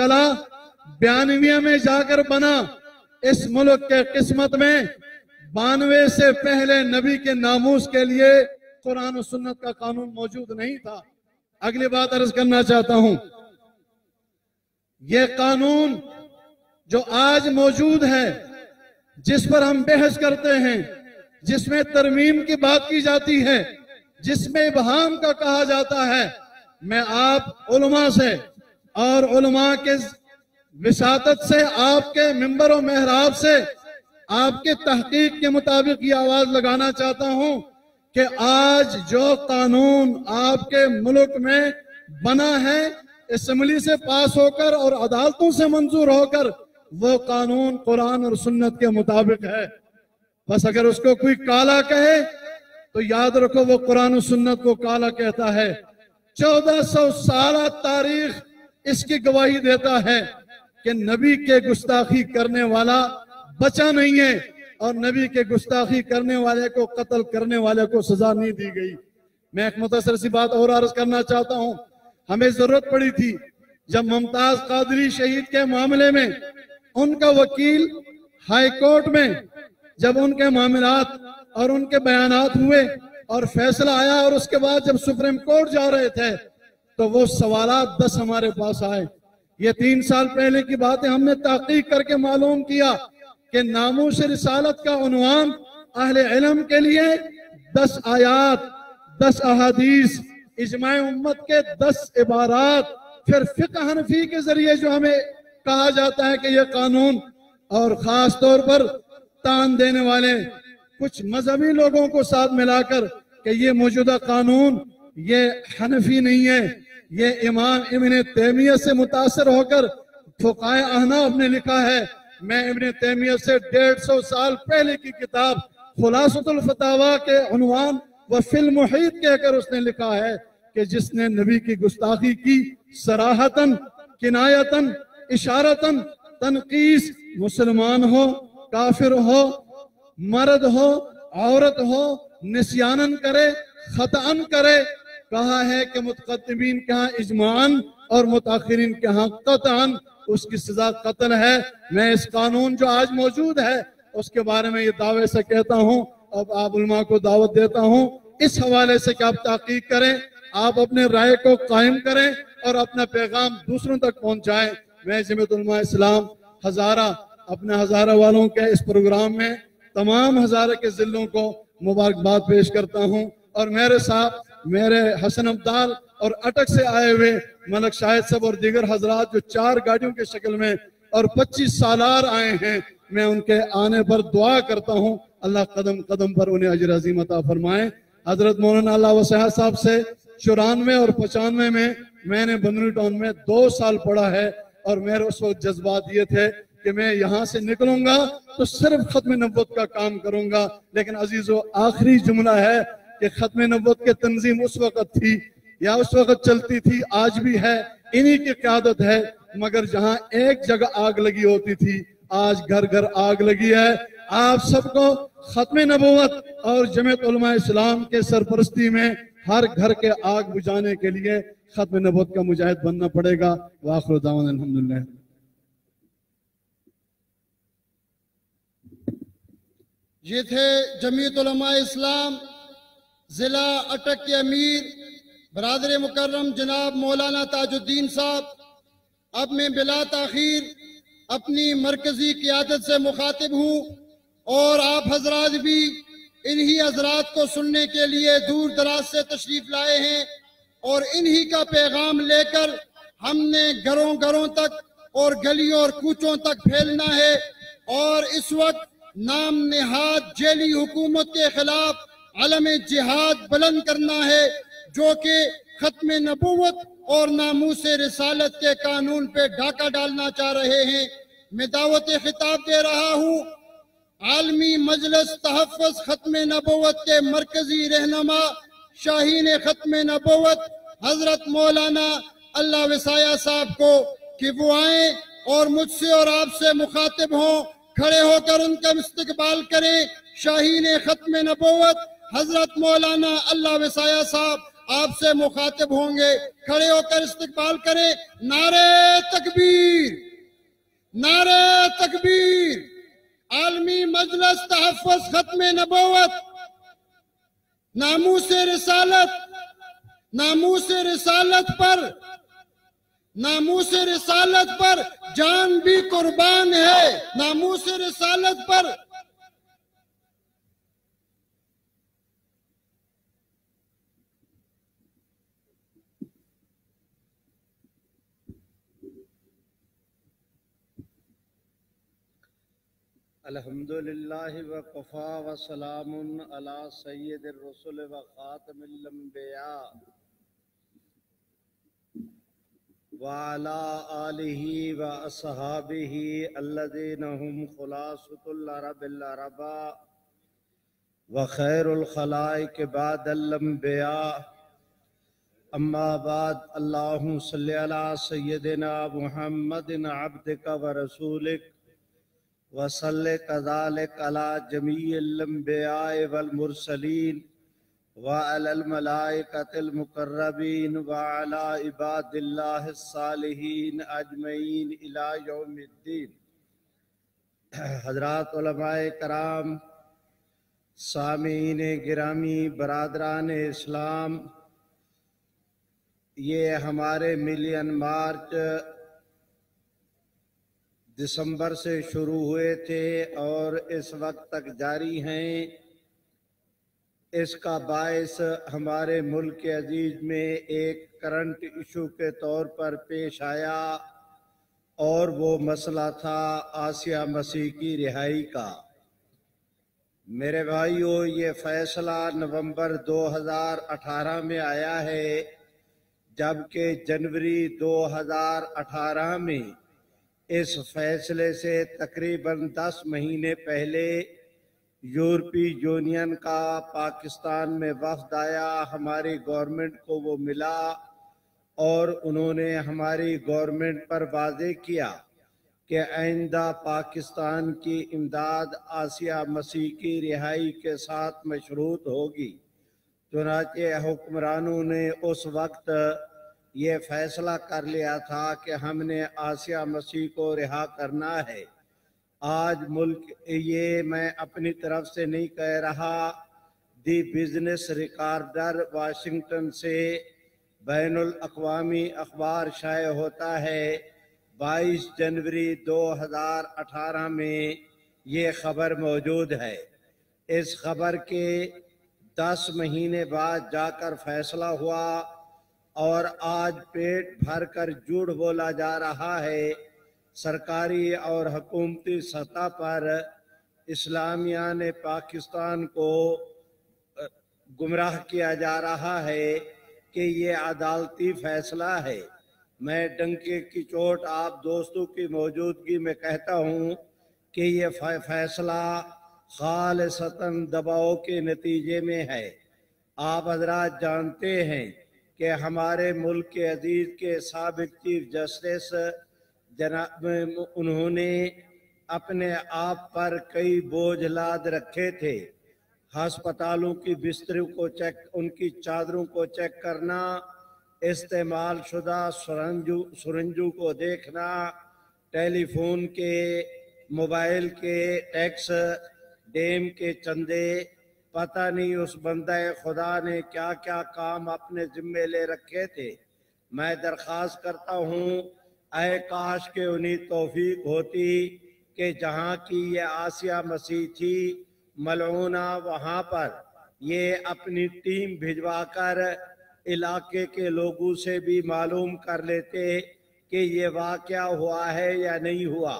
چلا بیانویہ میں جا کر بنا اس ملک کے قسمت میں بانوے سے پہلے نبی کے ناموس کے لیے قرآن و سنت کا قانون موجود نہیں تھا۔ اگلی بات عرض کرنا چاہتا ہوں۔ یہ قانون جو آج موجود ہے، جس پر ہم بحث کرتے ہیں، جس میں ترمیم کی بات کی جاتی ہے، جس میں ابہام کا کہا جاتا ہے، میں آپ علماء سے اور علماء کے وساطت سے، آپ کے ممبر و محراب سے آپ کے تحقیق کے مطابق یہ آواز لگانا چاہتا ہوں کہ آج جو قانون آپ کے ملک میں بنا ہے، اسمبلی سے پاس ہو کر اور عدالتوں سے منظور ہو کر وہ قانون قرآن اور سنت کے مطابق ہے۔ بس اگر اس کو کوئی کالا کہے تو یاد رکھو وہ قرآن و سنت کو کالا کہتا ہے۔ چودہ سو سالہ تاریخ اس کی گواہی دیتا ہے کہ نبی کے گستاخی کرنے والا بچا نہیں ہے اور نبی کے گستاخی کرنے والے کو قتل کرنے والے کو سزا نہیں دی گئی۔ میں ایک متصر سی بات اور عرض کرنا چاہتا ہوں۔ ہمیں ضرورت پڑی تھی جب ممتاز قادری شہید کے معاملے میں ان کا وکیل ہائی کورٹ میں جب ان کے معاملات اور ان کے بیانات ہوئے اور فیصلہ آیا اور اس کے بعد جب سپریم کورٹ جا رہے تھے تو وہ سوالات دس ہمارے پاس آئے۔ یہ تین سال پہلے کی باتیں ہم نے تحقیق کر کے معلوم کیا کہ ناموس رسالت کا عنوان اہل علم کے لیے دس آیات، دس احادیث، اجماع امت کے دس عبارات، پھر فقہ حنفی کے ذریعے جو ہمیں کہا جاتا ہے کہ یہ قانون، اور خاص طور پر تان دینے والے کچھ مذہبی لوگوں کو ساتھ ملا کر کہ یہ موجودہ قانون، یہ حنفی نہیں ہے۔ یہ امام ابن تیمیہ سے متاثر ہو کر فقائے احناف نے لکھا ہے، میں ابن تیمیہ سے ڈیڑھ سو سال پہلے کی کتاب خلاصت الفتاوہ کے عنوان و فی المحیط کہہ کر اس نے لکھا ہے کہ جس نے نبی کی گستاخی کی سراحتاً کنایتاً، اشارتاً، تنقیس، مسلمان ہو، کافر ہو، مرد ہو، عورت ہو نسیانن کرے خطأن کرے کہا ہے کہ متقدمین کے ہاں اجماعاً اور متاخرین کے ہاں قطعاً اس کی سزا قتل ہے۔ میں اس قانون جو آج موجود ہے، اس کے بارے میں یہ دعوے سے کہتا ہوں۔ اب آپ علماء کو دعوت دیتا ہوں۔ اس حوالے سے کہ آپ تحقیق کریں، آپ اپنے رائے کو قائم کریں اور اپنا پیغام دوسروں تک پہنچائیں۔ میں جمعیت علماء اسلام ہزارہ، اپنے ہزارہ والوں کے اس پروگرام میں تمام ہزارہ کے ذلوں کو مبارکباد پیش کرتا ہوں۔ اور میرے ساتھ میرے حسن عبدال اور اٹک سے آئے ہوئے ملک شاہد صاحب اور دیگر حضرات جو چار گاڑیوں کے شکل میں اور پچیس سالار آئے ہیں، میں ان کے آنے پر دعا کرتا ہوں۔ اللہ قدم قدم پر انہیں عجر عظیم عطا فرمائیں حضرت مولانا اللہ وسیح صاحب سے چورانوے اور پچانوے میں میں نے بنری ٹاؤن میں دو سال پڑھا ہے اور میرے اس وقت جذبات یہ تھے کہ میں یہاں سے نکلوں گا تو صرف ختم نبوت کا کام کروں گا، لیکن عزیزو، آخری جملہ ہے۔ کہ ختم نبوت کے تنظیم اس وقت تھی یا اس وقت چلتی تھی، آج بھی ہے، انہی کی قیادت ہے، مگر جہاں ایک جگہ آگ لگی ہوتی تھی، آج گھر گھر آگ لگی ہے۔ آپ سب کو ختم نبوت اور جمعیت علماء اسلام کے سرپرستی میں ہر گھر کے آگ بجانے کے لیے ختم نبوت کا مجاہد بننا پڑے گا۔ واخر دعوان الحمدللہ۔ یہ تھے جمعیت علماء اسلام۔ ضلع اٹک کے امیر برادر مکرم جناب مولانا تاج الدین صاحب، اب میں بلا تاخیر اپنی مرکزی قیادت سے مخاطب ہوں اور آپ حضرات بھی انہی حضرات کو سننے کے لیے دور دراز سے تشریف لائے ہیں اور انہی کا پیغام لے کر ہم نے گھروں گھروں تک اور گلیوں اور کوچوں تک پھیلنا ہے اور اس وقت نام نہاد جیلی حکومت کے خلاف علم جہاد بلند کرنا ہے، جو کہ ختم نبوت اور ناموس رسالت کے قانون پہ ڈاکہ ڈالنا چاہ رہے ہیں۔ میں دعوت خطاب دے رہا ہوں۔ عالمی مجلس تحفظ ختم نبوت کے مرکزی رہنما، شاہین ختم نبوت، حضرت مولانا اللہ وسایہ صاحب کو کہ وہ آئیں اور مجھ سے اور آپ سے مخاطب ہوں، کھڑے ہو کر ان کا استقبال کریں۔ شاہین ختم نبوت حضرت مولانا اللہ وسایہ صاحب آپ سے مخاطب ہوں گے، کھڑے ہو کر استقبال کریں۔ نعرے تکبیر نعرے تکبیر۔ عالمی مجلس تحفظ ختم نبوت، ناموس رسالت ناموس رسالت پر، ناموس رسالت پر جان بھی قربان ہے۔ ناموس رسالت پر الحمد للہ وقفا وسلام علی سید الرسل و خاتم الانبیاء وعلى آلہ و اصحابہ الذین هم خلاصۃ العرب العربا وخیر الخلائق بعد الانبیاء. اما بعد، اللہم صلی علی سیدنا محمد عبدک و رسولک وصل كذلك على جميع الانبياء والمرسلين وعلى الملائكة المقربين وعلى عباد الله الصالحين اجمعين الى يوم الدين. حضرات علماء کرام، سامعین گرامی، برادران اسلام، یہ ہمارے ملین مارچ دسمبر سے شروع ہوئے تھے اور اس وقت تک جاری ہیں۔ اس کا باعث ہمارے ملک کے عزیز میں ایک کرنٹ ایشو کے طور پر پیش آیا اور وہ مسئلہ تھا آسیہ مسیح کی رہائی کا۔ میرے بھائیوں یہ فیصلہ نومبر دو ہزار اٹھارہ میں آیا ہے، جبکہ جنوری دو ہزار اٹھارہ میں اس فیصلے سے تقریباً دس مہینے پہلے یورپی یونین کا پاکستان میں وفد آیا، ہماری گورنمنٹ کو وہ ملا اور انہوں نے ہماری گورنمنٹ پر واضح کیا کہ آئندہ پاکستان کی امداد آسیہ مسیح کی رہائی کے ساتھ مشروط ہوگی۔ چنانچہ حکمرانوں نے اس وقت یہ فیصلہ کر لیا تھا کہ ہم نے آسیہ مسیح کو رہا کرنا ہے۔ آج ملک یہ میں اپنی طرف سے نہیں کہہ رہا۔ دی بزنس ریکارڈر واشنگٹن سے بین الاقوامی اخبار شائع ہوتا ہے۔ بائیس جنوری دو ہزار اٹھارہ میں یہ خبر موجود ہے۔ اس خبر کے دس مہینے بعد جا کر فیصلہ ہوا۔ اور آج پیٹ بھر کر جھوٹ بولا جا رہا ہے۔ سرکاری اور حکومتی سطح پر اسلامیہ نے پاکستان کو گمراہ کیا جا رہا ہے کہ یہ عدالتی فیصلہ ہے۔ میں ڈنکے کی چوٹ آپ دوستوں کی موجودگی میں کہتا ہوں کہ یہ فیصلہ خالصتاً دباؤ کے نتیجے میں ہے۔ آپ حضرات جانتے ہیں کہ ہمارے ملک کے عزیز کے سابق چیف جسٹس جناب انہوں نے اپنے آپ پر کئی بوجھ لاد رکھے تھے۔ ہسپتالوں کی بستروں کو چیک، ان کی چادروں کو چیک کرنا، استعمال شدہ سرنجو سرنجو کو دیکھنا، ٹیلی فون کے، موبائل کے، ٹیکس، ڈیم کے چندے پتہ نہیں اس بندہ خدا نے کیا کیا کام اپنے ذمے لے رکھے تھے۔ میں درخواست کرتا ہوں، اے کاش کے انہیں توفیق ہوتی کہ جہاں کی یہ آسیہ مسیح تھی، ملعونہ وہاں پر۔ یہ اپنی ٹیم بھجوا کر علاقے کے لوگوں سے بھی معلوم کر لیتے کہ یہ واقعہ ہوا ہے یا نہیں ہوا۔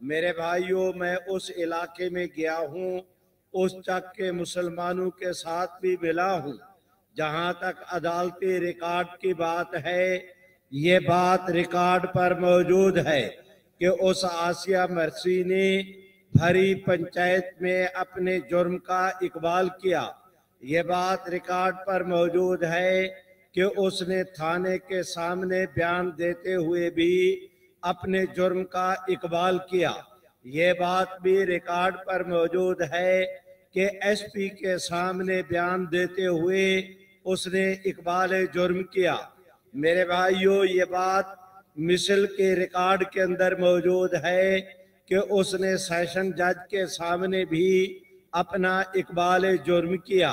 میرے بھائیوں میں اس علاقے میں گیا ہوں اس چک کے مسلمانوں کے ساتھ بھی ملا ہوں۔ جہاں تک عدالتی ریکارڈ کی بات ہے، یہ بات ریکارڈ پر موجود ہے کہ اس آسیہ مرسی نے بھری پنچایت میں اپنے جرم کا اقبال کیا۔ یہ بات ریکارڈ پر موجود ہے کہ اس نے تھانے کے سامنے بیان دیتے ہوئے بھی اپنے جرم کا اقبال کیا۔ یہ بات بھی ریکارڈ پر موجود ہے کہ ایس پی کے سامنے بیان دیتے ہوئے اس نے اقبال جرم کیا۔ میرے بھائیو، یہ بات مثل کے ریکارڈ کے اندر موجود ہے کہ اس نے سیشن جج کے سامنے بھی اپنا اقبال جرم کیا۔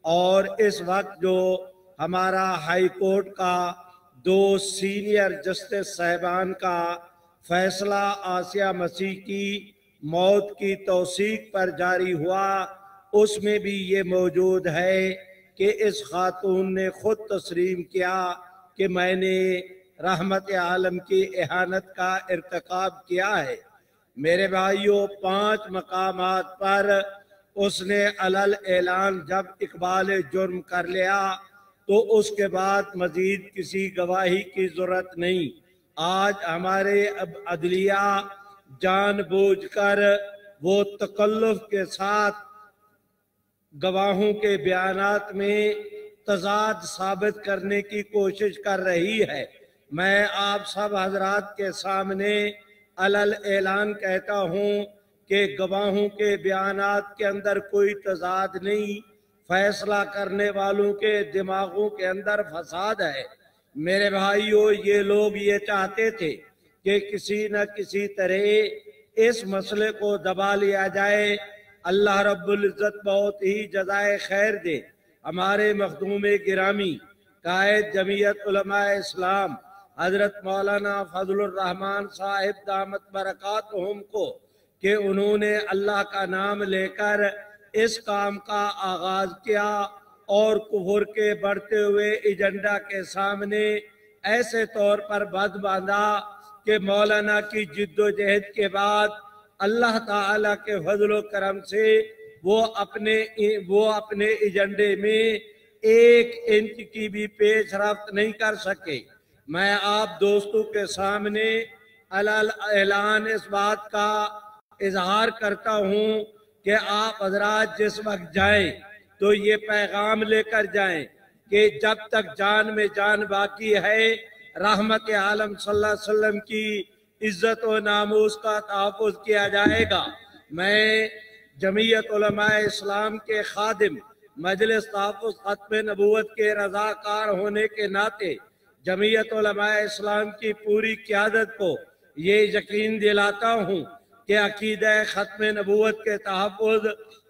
اور اس وقت جو ہمارا ہائی کورٹ کا دو سینئر جسٹس صاحبان کا فیصلہ آسیہ مسیح کی موت کی توثیق پر جاری ہوا، اس میں بھی یہ موجود ہے کہ اس خاتون نے خود تسلیم کیا کہ میں نے رحمت عالم کی احانت کا ارتقاب کیا ہے۔ میرے بھائیوں پانچ مقامات پر اس نے علل اعلان جب اقبال جرم کر لیا تو اس کے بعد مزید کسی گواہی کی ضرورت نہیں۔ آج ہمارے اب عدلیہ جان بوجھ کر وہ تکلف کے ساتھ گواہوں کے بیانات میں تضاد ثابت کرنے کی کوشش کر رہی ہے۔ میں آپ سب حضرات کے سامنے علل اعلان کہتا ہوں کہ گواہوں کے بیانات کے اندر کوئی تضاد نہیں، فیصلہ کرنے والوں کے دماغوں کے اندر فساد ہے۔ میرے بھائیو، یہ لوگ یہ چاہتے تھے کہ کسی نہ کسی طرح اس مسئلے کو دبا لیا جائے۔ اللہ رب العزت بہت ہی جزائے خیر دے۔ ہمارے مخدوم گرامی، قائد جمعیت علماء اسلام، حضرت مولانا فضل الرحمان صاحب دامت برکات کو کہ انہوں نے اللہ کا نام لے کر اس کام کا آغاز کیا اور کفر کے بڑھتے ہوئے ایجنڈا کے سامنے ایسے طور پر بد باندھا۔ کہ مولانا کی جد و جہد کے بعد اللہ تعالیٰ کے فضل و کرم سے وہ اپنے وہ اپنے ایجنڈے میں ایک انچ کی بھی پیش رفت نہیں کر سکے۔ میں آپ دوستوں کے سامنے اعلان اس بات کا اظہار کرتا ہوں کہ آپ حضرات جس وقت جائیں تو یہ پیغام لے کر جائیں کہ جب تک جان میں جان باقی ہے رحمت عالم صلی اللہ علیہ وسلم کی عزت و ناموس کا تحفظ کیا جائے گا۔ میں جمعیت علماء اسلام کے خادم، مجلس تحفظ ختم نبوت کے رضاکار ہونے کے ناطے جمعیت علماء اسلام کی پوری قیادت کو یہ یقین دلاتا ہوں کہ عقیدہ ختم نبوت کے تحفظ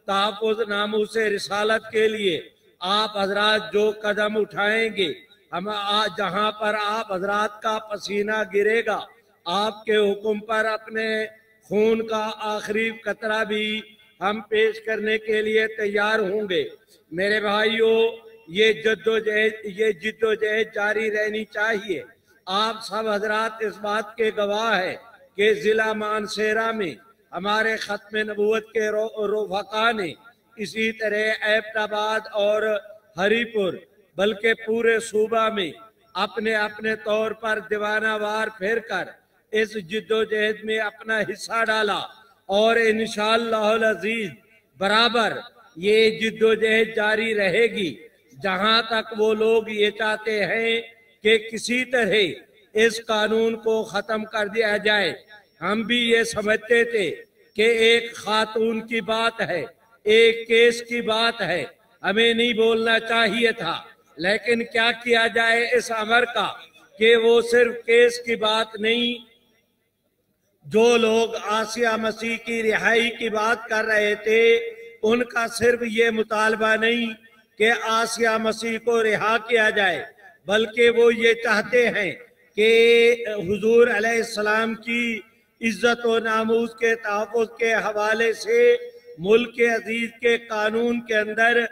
تحفظ ناموس رسالت کے لیے آپ حضرات جو قدم اٹھائیں گے ہم آج جہاں پر آپ حضرات کا پسینہ گرے گا، آپ کے حکم پر اپنے خون کا آخری قطرہ بھی ہم پیش کرنے کے لیے تیار ہوں گے۔ میرے بھائیوں یہ جد و جہد، یہ جد و جہد جاری رہنی چاہیے۔ آپ سب حضرات اس بات کے گواہ ہیں کہ ضلع مانسیرا میں ہمارے ختم نبوت کے روفقا نے اسی طرح ایبٹ آباد اور ہری پور بلکہ پورے صوبہ میں اپنے اپنے طور پر دیوانہ وار پھیر کر اس جد و جہد میں اپنا حصہ ڈالا اور انشاءاللہ العزیز برابر یہ جد و جہد جاری رہے گی۔ جہاں تک وہ لوگ یہ چاہتے ہیں کہ کسی طرح اس قانون کو ختم کر دیا جائے، ہم بھی یہ سمجھتے تھے کہ ایک خاتون کی بات ہے، ایک کیس کی بات ہے۔ ہمیں نہیں بولنا چاہیے تھا۔ لیکن کیا کیا جائے اس امر کا کہ وہ صرف کیس کی بات نہیں، جو لوگ آسیہ مسیح کی رہائی کی بات کر رہے تھے، ان کا صرف یہ مطالبہ نہیں کہ آسیہ مسیح کو رہا کیا جائے، بلکہ وہ یہ چاہتے ہیں کہ حضور علیہ السلام کی عزت و ناموز کے تحفظ کے حوالے سے ملک عزیز کے قانون کے اندر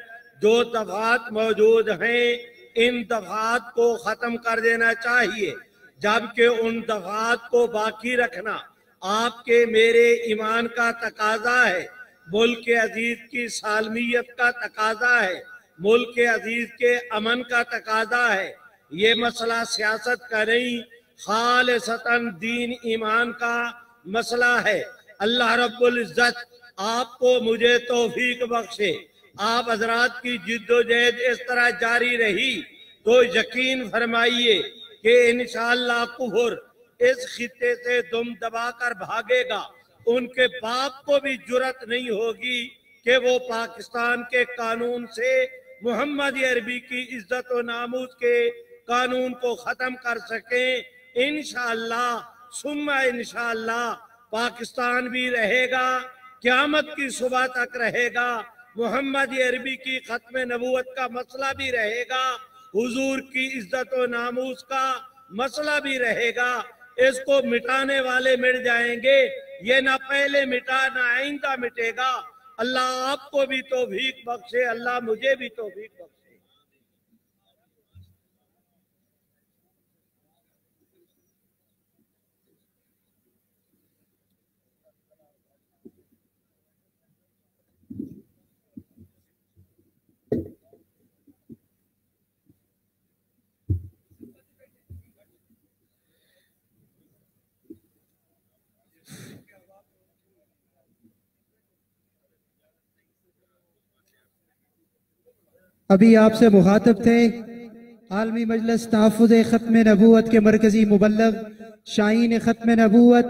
جو طبعات موجود ہیں، ان طبعات کو ختم کر دینا چاہیے۔ جبکہ ان طبعات کو باقی رکھنا آپ کے میرے ایمان کا تقاضا ہے۔ ملک عزیز کی سالمیت کا تقاضا ہے۔ ملک عزیز کے امن کا تقاضا ہے۔ یہ مسئلہ سیاست کا نہیں، خالصتاً دین ایمان کا مسئلہ ہے۔ اللہ رب العزت آپ کو مجھے توفیق بخشے۔ آپ حضرات کی جد و جہد اس طرح جاری رہی تو یقین فرمائیے کہ انشاءاللہ کفر اس خطے سے دم دبا کر بھاگے گا۔ ان کے باپ کو بھی جرت نہیں ہوگی کہ وہ پاکستان کے قانون سے محمد عربی کی عزت و ناموز کے قانون کو ختم کر سکیں۔ انشاءاللہ سما انشاءاللہ پاکستان بھی رہے گا، قیامت کی صبح تک رہے گا۔ محمد عربی کی ختم نبوت کا مسئلہ بھی رہے گا، حضور کی عزت و ناموس کا مسئلہ بھی رہے گا۔ اس کو مٹانے والے مٹ جائیں گے، یہ نہ پہلے مٹا، نہ آئندہ مٹے گا۔ اللہ آپ کو بھی توفیق بخشے، اللہ مجھے بھی توفیق بخشے۔ ابھی آپ سے مخاطب تھے۔ عالمی مجلس تحفظ ختم نبوت کے مرکزی مبلغ شاہین ختم نبوت،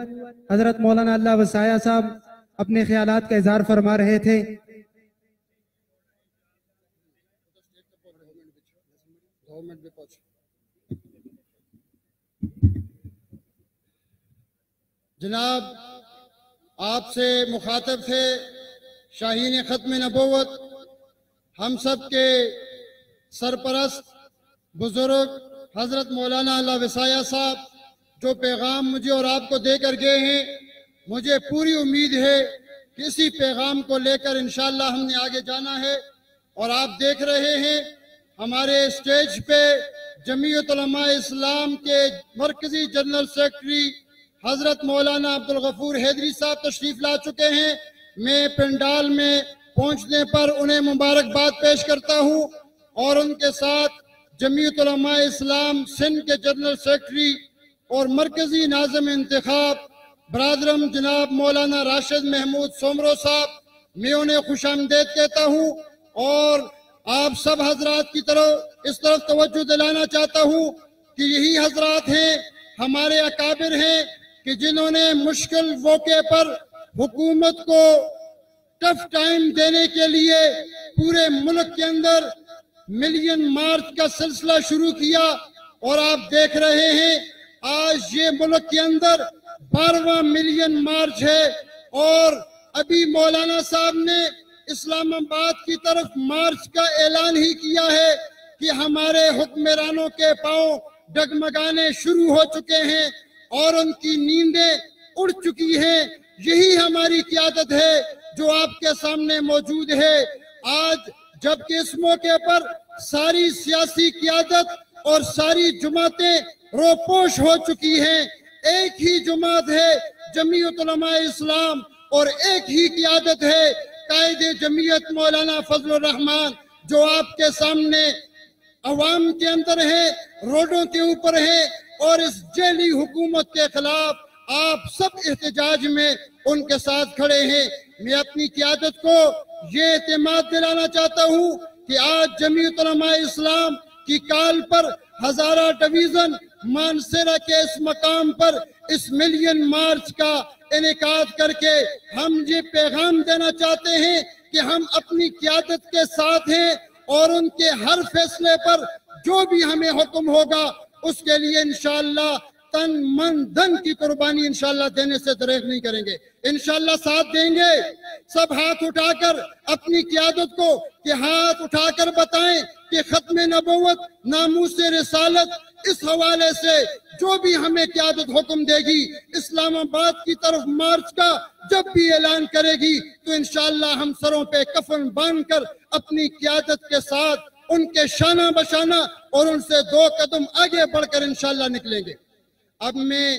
حضرت مولانا اللہ وسایہ صاحب اپنے خیالات کا اظہار فرما رہے تھے۔ جناب، آپ سے مخاطب تھے شاہین ختم نبوت ہم سب کے سرپرست بزرگ حضرت مولانا اللہ وسایہ صاحب، جو پیغام مجھے اور آپ کو دے کر گئے ہیں، مجھے پوری امید ہے کہ اسی پیغام کو لے کر انشاءاللہ ہم نے آگے جانا ہے۔ اور آپ دیکھ رہے ہیں، ہمارے اسٹیج پہ جمعیت علماء اسلام کے مرکزی جنرل سیکرٹری حضرت مولانا عبدالغفور حیدری صاحب تشریف لا چکے ہیں۔ میں پنڈال میں پہنچنے پر انہیں مبارکباد پیش کرتا ہوں اور ان کے ساتھ جمعیت علماء اسلام، سندھ کے جنرل سیکرٹری اور مرکزی ناظم انتخاب، برادرم جناب مولانا راشد محمود سومرو صاحب، میں انہیں خوش آمدید کہتا ہوں اور آپ سب حضرات کی طرف اس طرف توجہ دلانا چاہتا ہوں کہ یہی حضرات ہیں، ہمارے اکابر ہیں کہ جنہوں نے مشکل موقع پر حکومت کو ٹف ٹائم دینے کے لیے پورے ملک کے اندر ملین مارچ کا سلسلہ شروع کیا اور آپ دیکھ رہے ہیں، آج یہ ملک کے اندر بارہواں ملین مارچ ہے اور ابھی مولانا صاحب نے اسلام آباد کی طرف مارچ کا اعلان ہی کیا ہے کہ ہمارے حکمرانوں کے پاؤں ڈگمگانے شروع ہو چکے ہیں اور ان کی نیندیں اڑ چکی ہیں۔ یہی ہماری قیادت ہے۔ جو آپ کے سامنے موجود ہے، آج جبکہ اس موقع پر ساری سیاسی قیادت اور ساری جماعتیں روپوش ہو چکی ہیں۔ ایک ہی جماعت ہے جمعیت علماء اسلام اور ایک ہی قیادت ہے قائد جمعیت مولانا فضل الرحمان جو آپ کے سامنے عوام کے اندر ہے روڈوں کے اوپر ہے اور اس جیلی حکومت کے خلاف آپ سب احتجاج میں ان کے ساتھ کھڑے ہیں۔ میں اپنی قیادت کو یہ اعتماد دلانا چاہتا ہوں کہ آج جمعیت علماء اسلام کی کال پر ہزارہ ڈویژن مانسرہ کے اس مقام پر اس ملین مارچ کا انعقاد کر کے ہم یہ پیغام دینا چاہتے ہیں کہ ہم اپنی قیادت کے ساتھ ہیں اور ان کے ہر فیصلے پر جو بھی ہمیں حکم ہوگا اس کے لیے انشاءاللہ تن من دن کی قربانی انشاءاللہ دینے سے دریغ نہیں کریں گے۔ انشاءاللہ ساتھ دیں گے۔ سب ہاتھ اٹھا کر اپنی قیادت کو کہ ہاتھ اٹھا کر بتائیں کہ ختم نبوت، ناموس رسالت، اس حوالے سے جو بھی ہمیں قیادت حکم دے گی، اسلام آباد کی طرف مارچ کا جب بھی اعلان کرے گی تو انشاءاللہ ہم سروں پہ کفن باندھ کر اپنی قیادت کے ساتھ ان کے شانہ بشانہ اور ان سے دو قدم آگے بڑھ کر انشاءاللہ نکلیں گے۔ اب میں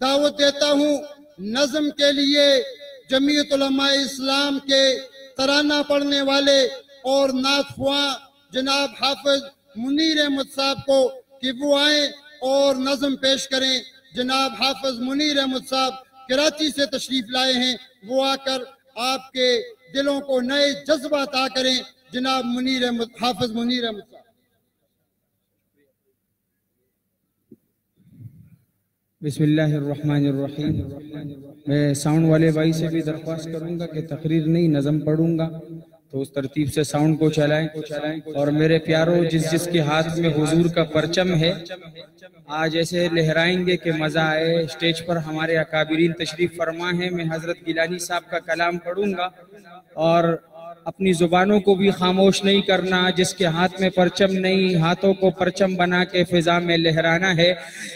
دعوت دیتا ہوں نظم کے لیے جمعیت علماء اسلام کے ترانہ پڑھنے والے اور خواہ جناب حافظ منیر احمد صاحب کو کہ وہ آئیں اور نظم پیش کریں۔ جناب حافظ منیر احمد صاحب کراچی سے تشریف لائے ہیں۔ وہ آ کر آپ کے دلوں کو نئے جذبات آ کریں۔ جناب منیر احمد، حافظ منیر احمد بسم اللہ الرحمن الرحیم۔ میں ساؤنڈ والے بھائی سے بھی درخواست کروں گا کہ تقریر نہیں، نظم پڑھوں گا۔ تو اس ترتیب سے ساؤنڈ کو چلائیں۔ اور میرے پیاروں، جس جس کے ہاتھ میں حضور کا پرچم ہے، آج ایسے لہرائیں گے کہ مزہ آئے۔ سٹیج پر ہمارے اکابرین تشریف فرما ہے میں حضرت گیلانی صاحب کا کلام پڑھوں گا۔ اور اپنی زبانوں کو بھی خاموش نہیں کرنا، جس کے ہاتھ میں پرچم نہیں، ہاتھوں کو پرچم بنا کے فضا میں لہرانا ہے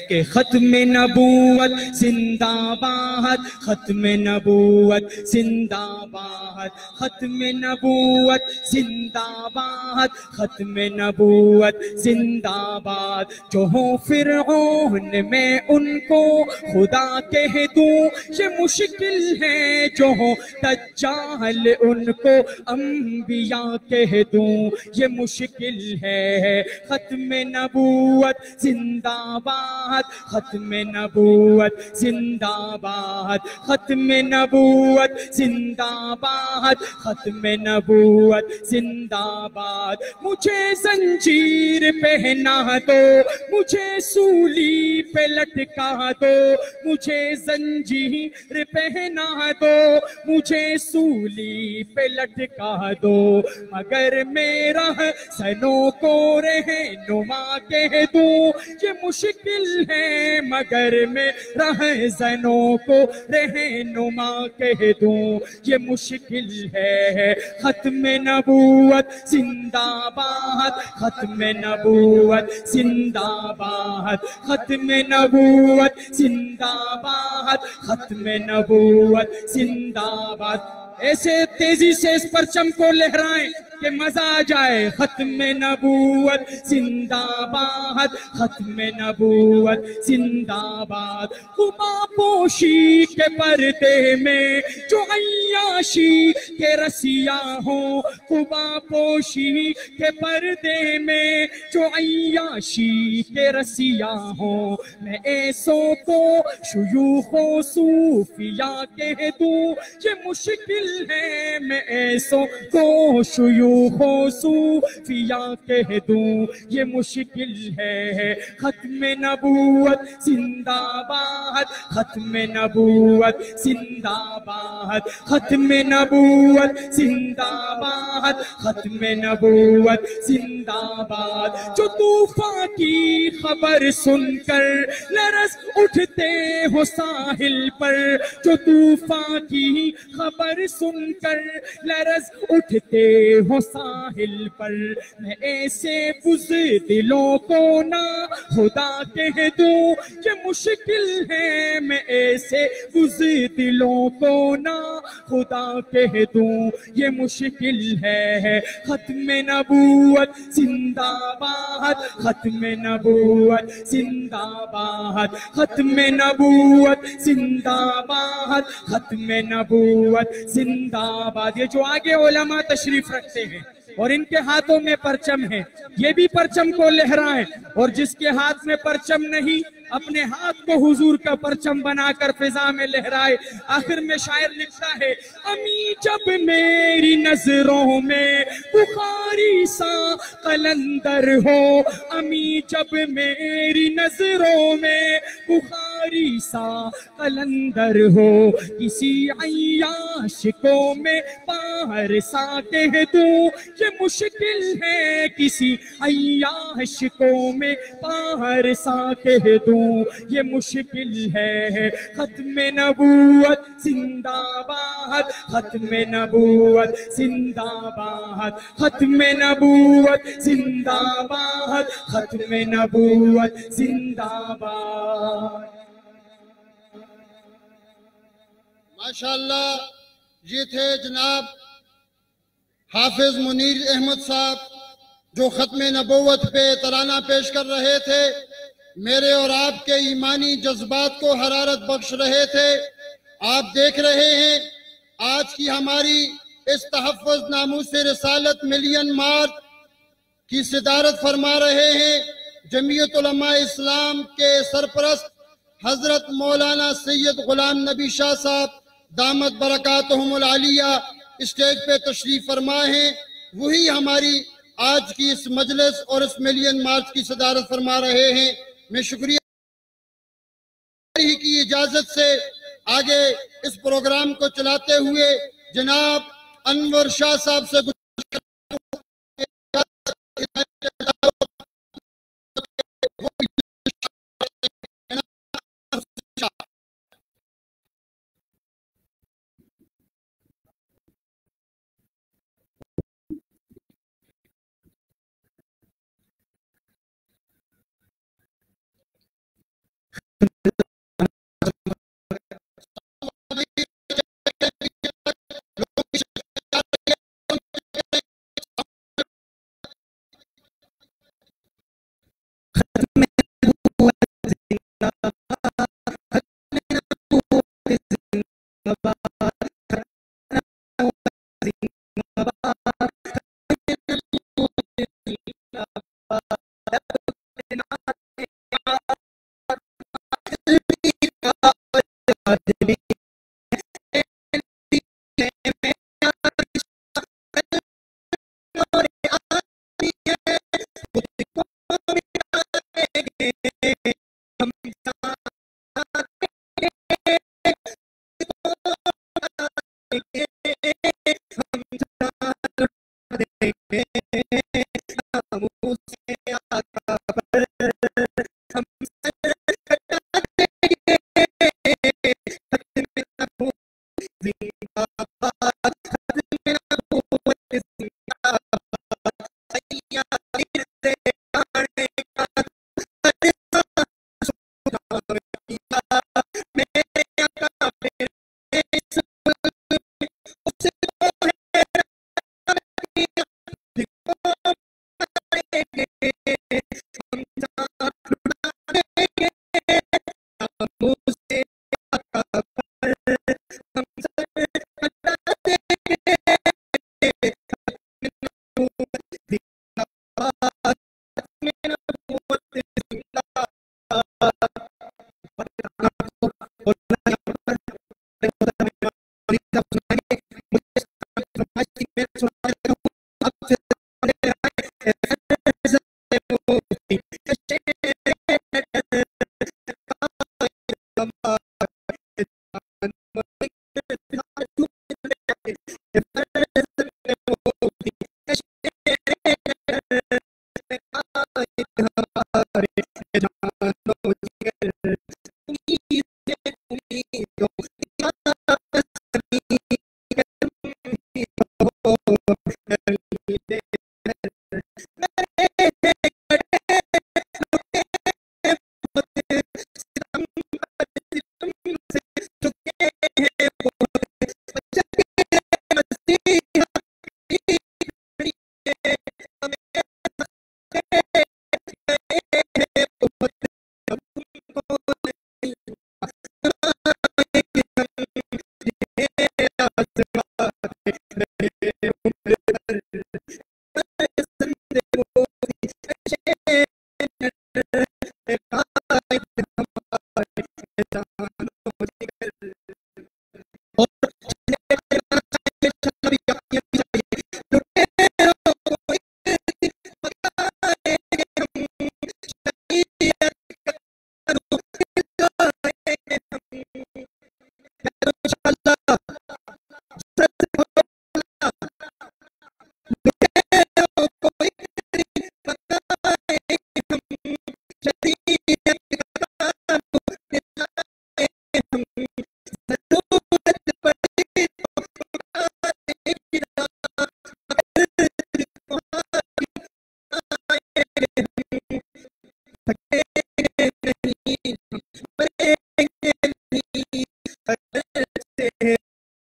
کہ ختم نبوت زندہ باد، ختم نبوت زندہ باد، ختم نبوت زندہ باد، ختم نبوت زندہ باد۔ جو ہوں فرعون میں ان کو خدا کہہ دوں، یہ مشکل ہے۔ جو ہوں دجال ان کو انبیاء کہہ دوں، یہ مشکل ہے۔ ختم نبوت، زندہ باد۔ ختم نبوت، زندہ باد۔ ختم نبوت، زندہ باد۔ ختم نبوت، زندہ باد۔ مجھے زنجیر پہنا دو، مجھے سولی پہ لٹکا دو۔ مجھے زنجیر پہنا دو، مجھے سولی پہ لٹکا دو۔ مگر میرا سنوں کو رہنما کہہ دوں یہ مشکل ہے، مگر میرا سنوں کو رہنما کہہ دوں یہ مشکل ہے، ختم نبوت، زندہ باد۔ ختم نبوت، زندہ باد۔ ختم نبوت، زندہ باد۔ ختم نبوت، زندہ باد۔ ایسے تیزی سے اس پرچم کو لہرائیں کہ مزہ آ جائے۔ ختم نبوت، زندہ باد۔ ختم نبوت، زندہ باد۔ خبا پوشی کے پردے میں جو عیاشی کے رسیا ہوں۔ خبا پوشی کے پردے میں جو عیاشی کے رسیا ہوں۔ میں ایسوں کو شیوخ و صوفیہ کہہ دوں۔ یہ مشکل ہے میں ایسوں کو شیوخ و صوفیہ کہہ دوں، یہ مشکل ہے۔ ختم نبوت، زندہ باد۔ ختم نبوت، زندہ باد۔ ختم نبوت، زندہ باد۔ ختم نبوت، زندہ باد۔ جو طوفان کی خبر سن کر لرز اٹھتے ہو ساحل پر، جو طوفان کی خبر سن کر لرز اٹھتے ہو ساحل پر۔ میں ایسے بز دلوں کو نہ خدا کہہ دوں کہ مشکل ہے۔ میں ایسے بز دلوں کو نہ خدا کہہ دوں، یہ مشکل ہے۔ ختم نبوت، زندہ باد۔ ختم نبوت، زندہ باد۔ ختم نبوت، زندہ باد۔ ختم نبوت، زندہ باد۔ یہ جو آگے علماء تشریف رکھتے ہیں اور ان کے ہاتھوں میں پرچم ہے، یہ بھی پرچم کو لہرائیں اور جس کے ہاتھ میں پرچم نہیں اپنے ہاتھ کو حضور کا پرچم بنا کر فضا میں لہرائے، آخر میں شاعر لکھتا ہے، امی جب میری نظروں میں بخاری سا قلندر ہو، امی جب میری نظروں میں بخاری سا قلندر ہو کسی عیاش کو میں پار سا کہہ دوں یہ مشکل ہے کسی عیاش کو میں پار سا کہہ دوں۔ یہ مشکل ہے ختم نبوت، زندہ باد۔ ختم نبوت، زندہ باد۔ ختم نبوت، زندہ باد۔ ختم نبوت، زندہ باد۔ ماشاءاللہ، یہ تھے جناب حافظ منیر احمد صاحب، جو ختم نبوت پہ ترانہ پیش کر رہے تھے۔ میرے اور آپ کے ایمانی جذبات کو حرارت بخش رہے تھے۔ آپ دیکھ رہے ہیں، آج کی ہماری اس تحفظ ناموس رسالت ملین مارچ کی صدارت فرما رہے ہیں جمعیت علماء اسلام کے سرپرست حضرت مولانا سید غلام نبی شاہ صاحب۔ دامت برکاتہم العالیہ، اسٹیج پہ تشریف فرما ہیں وہی ہماری آج کی اس مجلس اور اس ملین مارچ کی صدارت فرما رہے ہیں۔ میں شکریہ کی اجازت سے آگے اس پروگرام کو چلاتے ہوئے جناب انور شاہ صاحب سے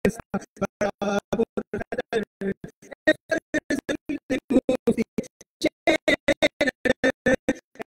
is